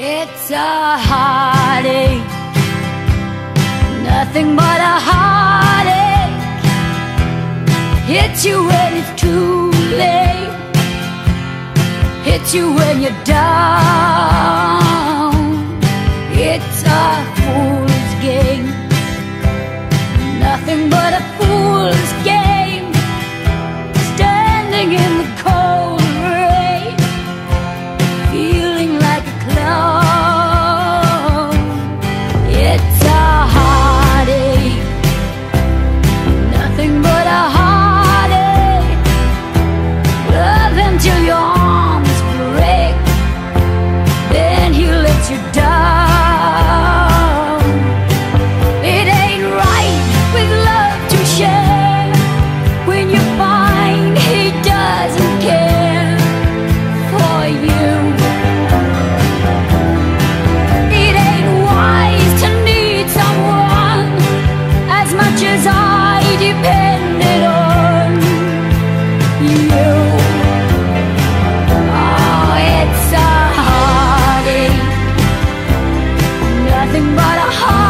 It's a heartache, nothing but a heartache. Hits you when it's too late, hits you when you're down. It's a fool. something. nothing but a heart.